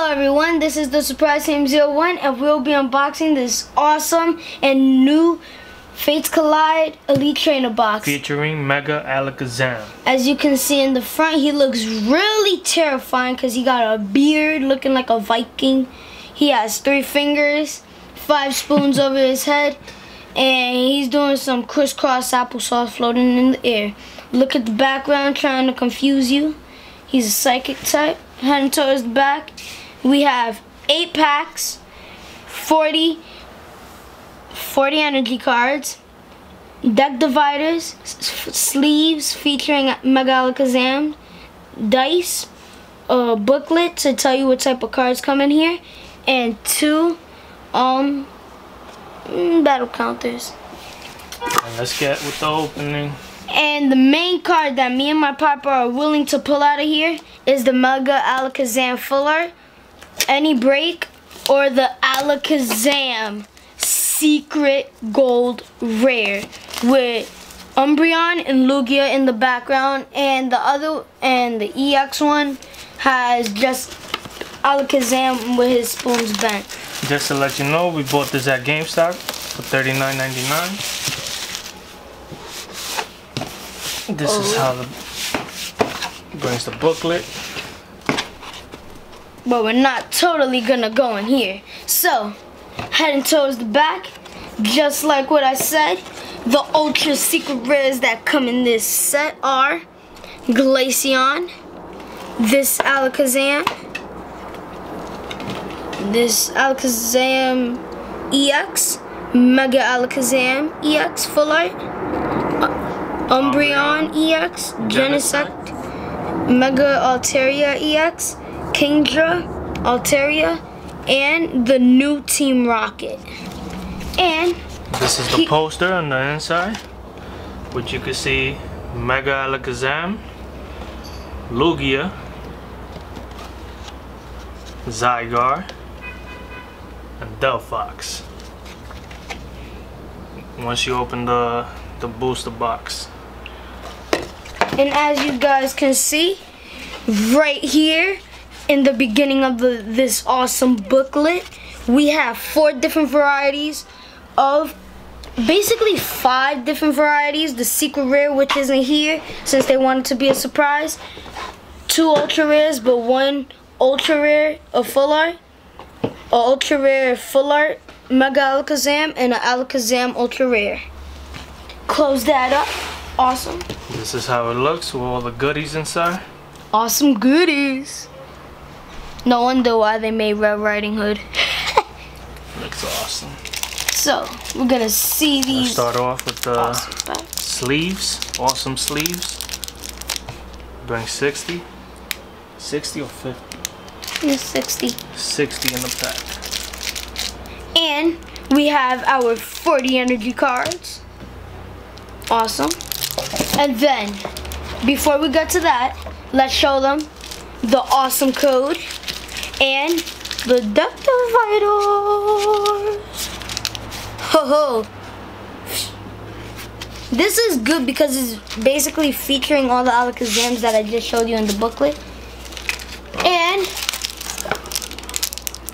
Hello everyone, this is the Surprise Team 01 and we'll be unboxing this awesome and new Fates Collide Elite Trainer box. Featuring Mega Alakazam. As you can see in the front, he looks really terrifying because he got a beard looking like a Viking. He has three fingers, five spoons over his head, and he's doing some crisscross applesauce floating in the air. Look at the background trying to confuse you. He's a psychic type. Heading towards the back, we have eight packs, 40, 40 energy cards, deck dividers, sleeves featuring Mega Alakazam, dice, a booklet to tell you what type of cards come in here, and two um mm, battle counters. And let's get with the opening. And the main card that me and my papa are willing to pull out of here is the Mega Alakazam Full Art, Any Break, or the Alakazam Secret Gold Rare with Umbreon and Lugia in the background and the other and the EX one has just Alakazam with his spoons bent. Just to let you know, we bought this at GameStop for $39.99. This oh. is how the brings the booklet. But we're not totally gonna go in here. So, heading towards the back, just like what I said, the ultra secret rares that come in this set are Glaceon, this Alakazam, this Alakazam EX, Mega Alakazam EX Full Art, Umbreon EX, Genesect, Mega Altaria EX, Kingdra, Altaria, and the new Team Rocket. And this is the poster on the inside, which you can see Mega Alakazam, Lugia, Zygarde, and Delphox. Once you open the the booster box. And as you guys can see, right here in the beginning of the, this awesome booklet, we have four different varieties of basically five different varieties. The secret rare, which isn't here since they wanted to be a surprise. Two ultra rares, but one ultra rare, a full art. A ultra rare full art Mega Alakazam and an Alakazam ultra rare. Close that up. Awesome. This is how it looks with all the goodies inside. Awesome goodies. No wonder why they made Red Riding Hood. looks awesome. So, we're gonna see these. start off with the awesome sleeves. Awesome sleeves. Bring 60. 60 or 50? Yeah, 60. 60 in the pack. And we have our 40 energy cards. Awesome. And then, before we get to that, let's show them the awesome code and the deck dividers. Ho ho. This is good because it's basically featuring all the Alakazams that I just showed you in the booklet. And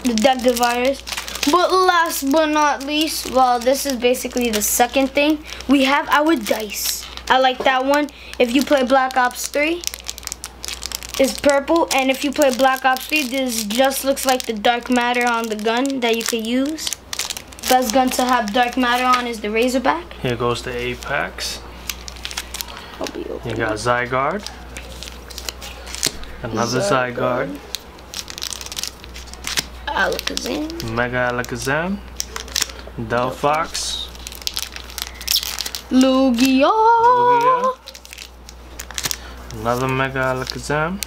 the deck dividers. But last but not least, well, this is basically the second thing. We have our dice. I like that one. If you play Black Ops 3, it's purple. And if you play Black Ops 3, this just looks like the dark matter on the gun that you could use. Best gun to have dark matter on is the Razorback. Here goes the Apex. You got Zygarde. Another Zygarde. Zygarde. Alakazam. Mega Alakazam. Delphox. Lugia. Lugia. Another Mega Alakazam.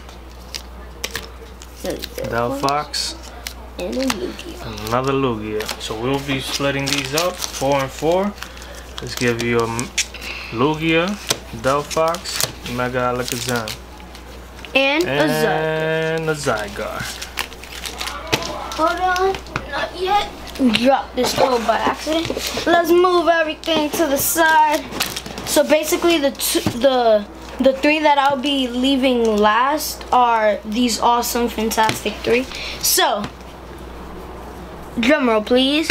Delphox. And Lugia. Another Lugia. So we'll be splitting these up, four and four. Let's give you a Lugia, Delphox, Mega Alakazam. And, and a Zygarde. And a Zygarde. Hold on, not yet. Drop this tool by accident. Let's move everything to the side. So basically the the The three that I'll be leaving last are these awesome, fantastic three. So, drumroll please.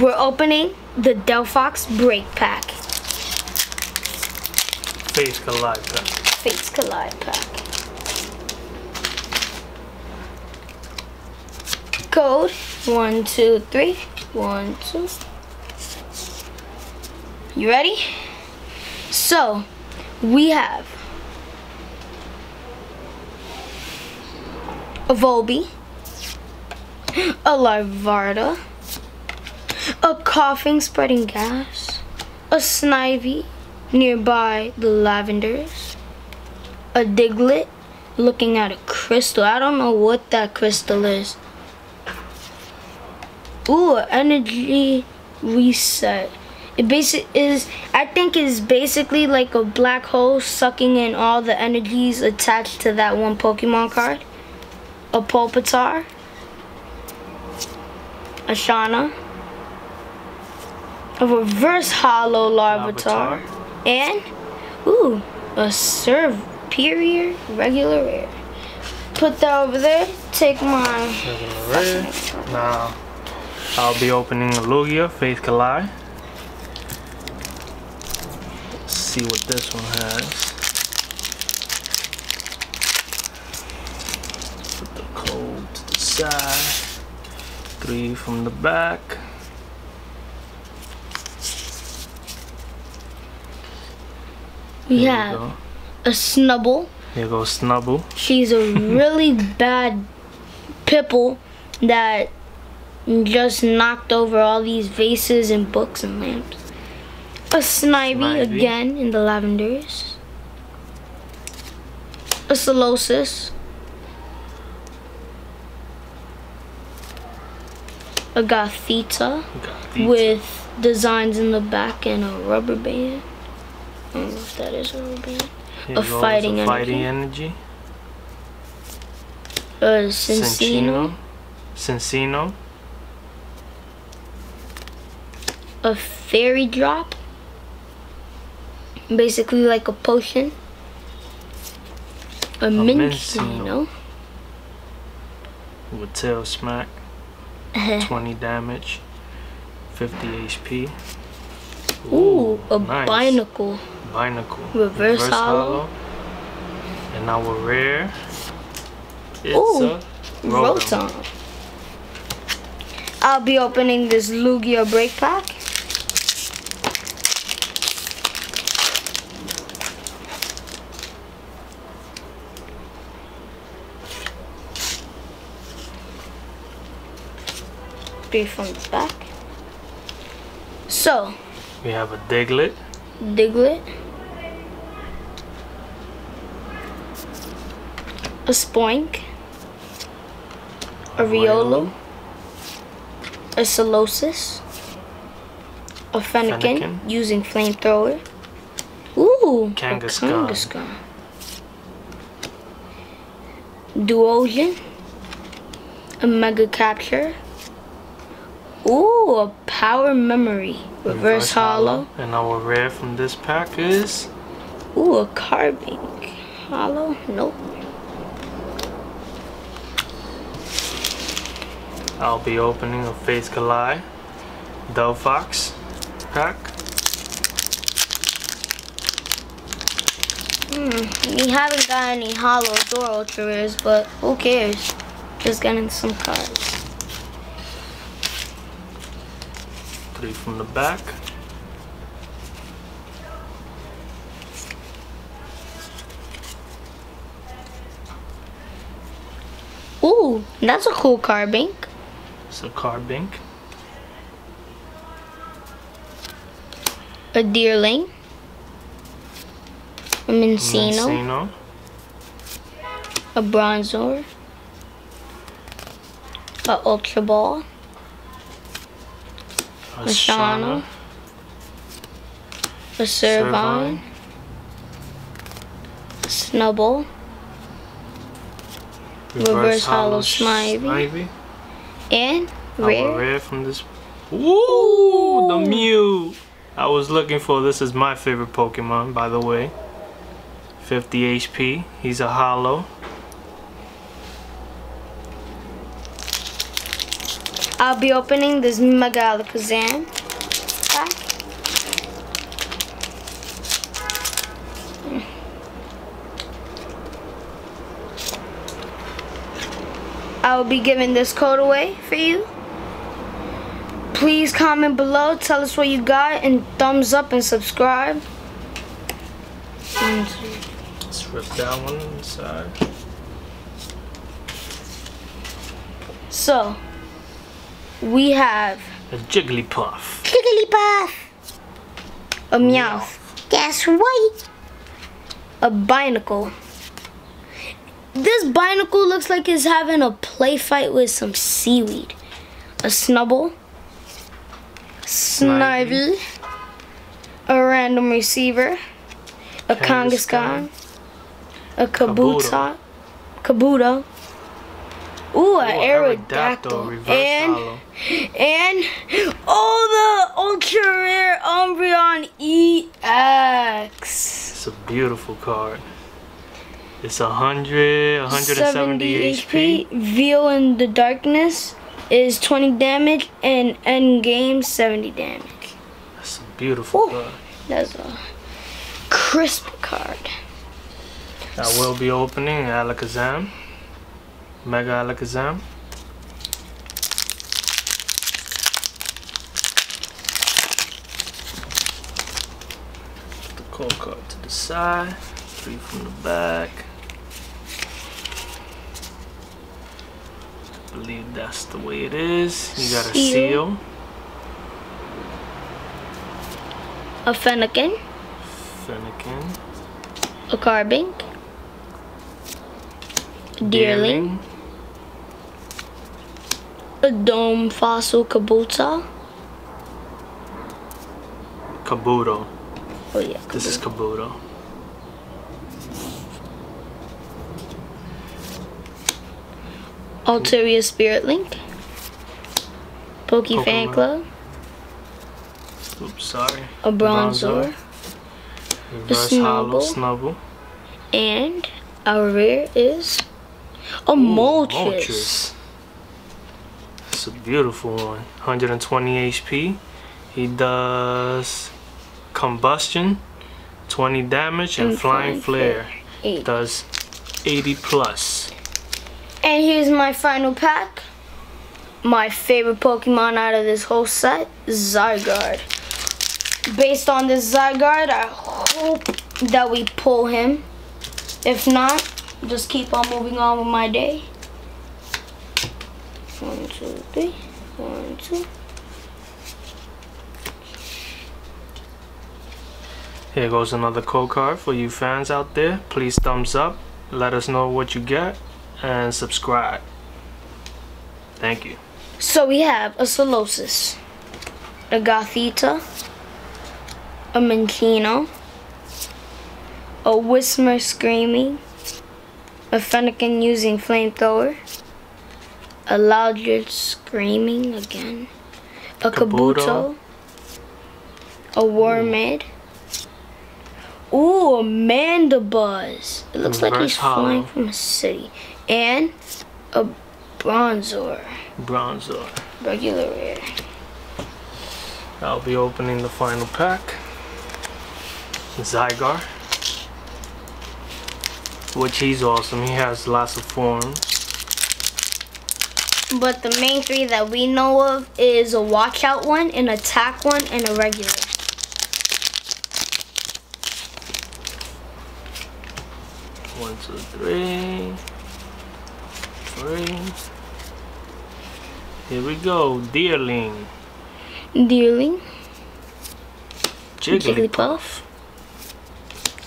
We're opening the Delphox Break Pack. Face Collide pack. Fates Collide Pack. Code one, two, three. One, two. You ready? So, we have a Volby, a Larvitar, a Koffing spreading gas, a Snivy nearby the lavenders, a Diglett looking at a crystal. I don't know what that crystal is. Ooh, energy reset. It basic is I think is basically like a black hole sucking in all the energies attached to that one Pokemon card. A Pupitar. A Shauna. A reverse hollow Larvitar. Larvitar. And ooh, a superior regular rare. Put that over there. Take my Regular red. Now, I'll be opening a Lugia Faith Collide. Let's see what this one has. Put the code to the side. Three from the back. we Here have go. a Snubbull. Here goes Snubbull. She's a really bad pipple that just knocked over all these vases and books and lamps. A Snivy, again in the lavenders. A Solosis. A Gothita Got with designs in the back and a rubber band. I don't know if that is a rubber band. Here a fighting a fighting energy. A Cincino. Cincino. a fairy drop. Basically like a potion. A. Minccino. with tail smack, Uh-huh. 20 damage, 50 HP. Ooh, a nice. binacle. Binacle. Reverse hollow. And our rare. It's Ooh, a Rotom. Rotom. I'll be opening this Lugia break pack. Three from the back. So, We have a Diglett, Diglett. A Spoink. A Riolu. A Solosis. A Fennekin, Fennekin. using flamethrower. Ooh, Kangaskhan. a Kangaskhan. Duosion. A Mega Capture. Ooh, a Power Memory. Reverse, Hollow. And our rare from this pack is Ooh, a Carbink. Hollow? Nope. I'll be opening a Face Collide Delphox pack. Hmm, we haven't got any hollow door ultra rares, but who cares? Just getting some cards. From the back. Ooh, that's a cool Carbink. It's a Carbink. A Deerling. A Minccino. Minccino. A Bronzor. A Ultra Ball. A A Shauna. A Servine. Snubbull. Reverse Hollow Snivy. And Rare. rare from this. Ooh, the Mew. I was looking for. This is my favorite Pokemon, by the way. 50 HP. He's a hollow. I'll be opening this Mega Alakazam pack. I will be giving this code away for you. Please comment below, tell us what you got, and thumbs up and subscribe. And Let's rip that one inside. so, we have A Jigglypuff. Jigglypuff, a Meowth, that's right, a Binacle. This Binacle looks like it's having a play fight with some seaweed. A Snubbull, Snivy, a random receiver, a Kangaskhan, a Kabuto, Kabuto, ooh, an Aerodactyl, and hollow. And oh, the ultra rare Umbreon EX. It's a beautiful card. It's 100, 170 HP. Veil in the darkness is 20 damage, and end game 70 damage. That's a beautiful Ooh. card. That's a crisp card. I will be opening Alakazam. Mega Alakazam. Code card to the side. Three from the back. I believe that's the way it is. You got a Seel. seel. A Fennekin, Fennekin. a Carbink, a Deerling, a Dome Fossil Kabuto. Kabuto. Oh yeah, This is Kabuto. Altaria Spirit Link, Poke Fan Club, Oops, sorry. a Bronzor, Reverse hollow snubbull. and our rare is a Moltres. It's a beautiful one. 120 HP. He does combustion, 20 damage, and, And flying flare. Eight. Does 80 plus. And here's my final pack. My favorite Pokemon out of this whole set, Zygarde. Based on this Zygarde, I hope that we pull him. If not, just keep on moving on with my day. One, two, three. One, two. Here goes another code card for you fans out there. Please thumbs up. Let us know what you get and subscribe. Thank you. So we have a Solosis, a Gothita, a Minccino, a Whismur Screaming, a Fennekin using Flamethrower, a Loudred Screaming again, a Kabuto. Kabuto, a Wormid, ooh, a Mandibuzz. It looks like he's flying from a city, and a Bronzor. Bronzor. Regular rare. I'll be opening the final pack. Zygar. Which he's awesome. He has lots of forms. But the main three that we know of is a watch out one, an attack one, and a regular. One, two, three. Three. Here we go. Deerling. Deerling, Jigglypuff.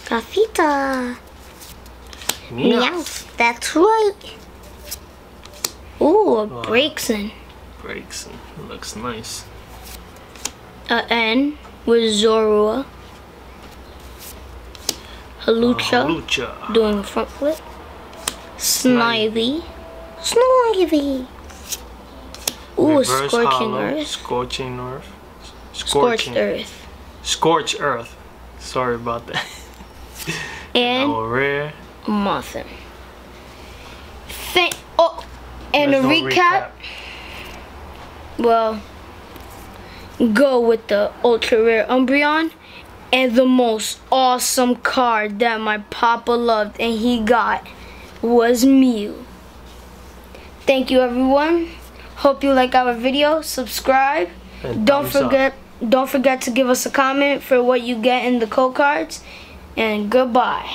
Gothita, Meow. Meowth, that's right. Ooh, a Wow. Braixen, Breaks and looks nice. Uh, a N with Zorua, Hawlucha, ah, Lucha. doing a front flip, Snivy, Snivy. Ooh, a Reverse Scorching hollow. Earth, Scorching Earth. Scorched Earth. Scorch Earth. Sorry about that. And Our rare. Muffin. Thank. Oh, and There's a no recap. Well, go with the ultra rare Umbreon and the most awesome card that my papa loved and he got was Mew. Thank you everyone. Hope you like our video. Subscribe. And Don't thumbs up. forget don't forget to give us a comment for what you get in the code cards. And goodbye.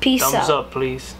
Peace Thumbs out. up, please.